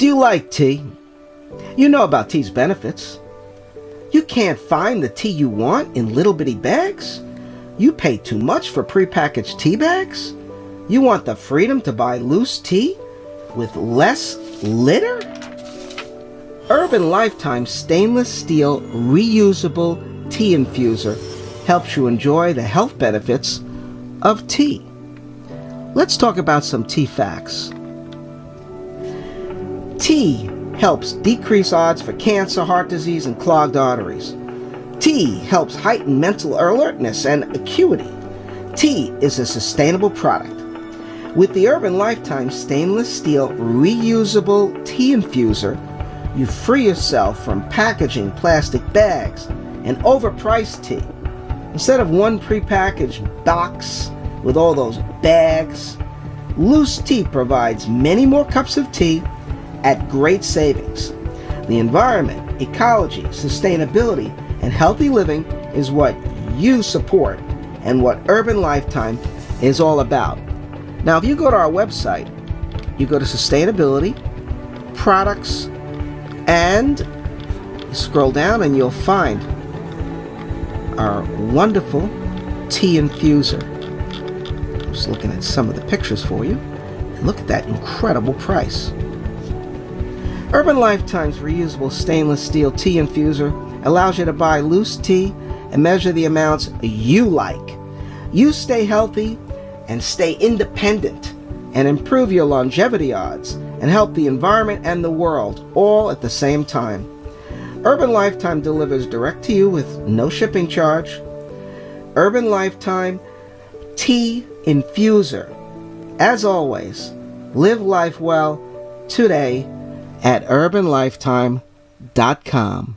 Do you like tea? You know about tea's benefits. You can't find the tea you want in little bitty bags? You pay too much for prepackaged tea bags? You want the freedom to buy loose tea with less litter? Urban Lifetime stainless steel reusable tea infuser helps you enjoy the health benefits of tea. Let's talk about some tea facts. Tea helps decrease odds for cancer, heart disease, and clogged arteries. Tea helps heighten mental alertness and acuity. Tea is a sustainable product. With the Urban Lifetime stainless steel reusable tea infuser, you free yourself from packaging plastic bags and overpriced tea. Instead of one prepackaged box with all those bags, Loose Tea provides many more cups of tea at great savings. The environment, ecology, sustainability, and healthy living is what you support and what Urban Lifetime is all about. Now, if you go to our website, you go to sustainability, products, and scroll down and you'll find our wonderful tea infuser. i Just looking at some of the pictures for you. And look at that incredible price. Urban Lifetime's reusable stainless steel tea infuser allows you to buy loose tea and measure the amounts you like. You stay healthy and stay independent and improve your longevity odds and help the environment and the world all at the same time. Urban Lifetime delivers direct to you with no shipping charge. Urban Lifetime Tea Infuser. As always, live life well today at urbanlifetime.com.